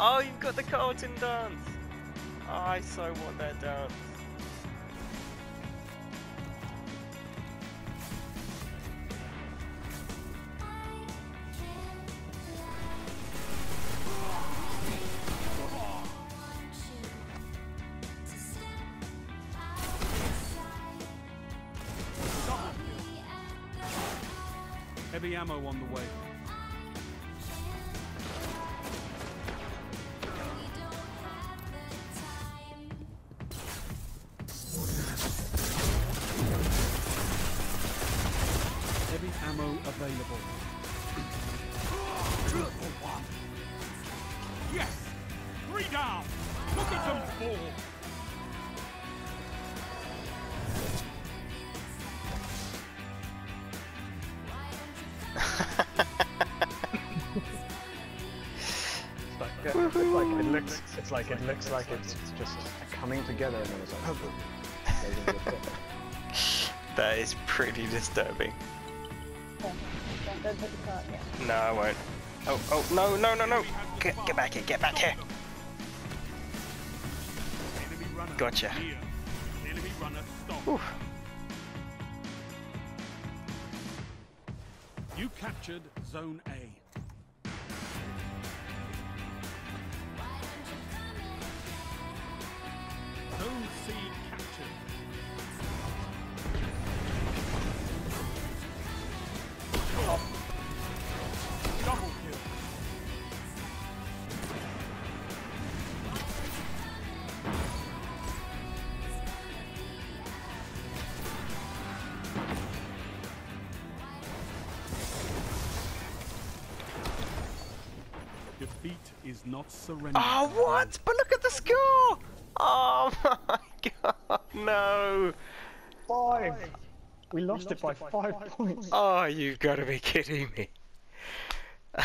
Oh, you've got the Carlton dance. Oh, I so want that dance. Heavy ammo on the way. Ammo available. Yes! Three down! Look at them fall! It's like, uh, it's like it looks. It's like it looks like it's just coming together, and then it's like, oh, boom. Goes into a pit. That is pretty disturbing. No, I won't. Oh, oh, no, no, no, no. Get, get back here, get back here. Gotcha. Whew. You captured Zone A. Zone C captured. Defeat is not surrender. Oh, what? But look at the score! Oh my god, no! Five. We lost it by five points. Oh, you've got to be kidding me.